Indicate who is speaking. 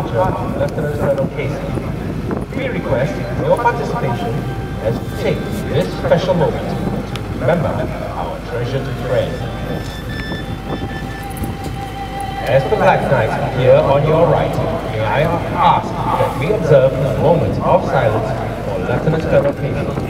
Speaker 1: departure, Lieutenant Colonel Casey, we request your participation
Speaker 2: as
Speaker 1: we take this special moment to remember our treasured friend. As the Black Knight here on your right, may I ask that we observe a moment of silence for Lieutenant Colonel Casey.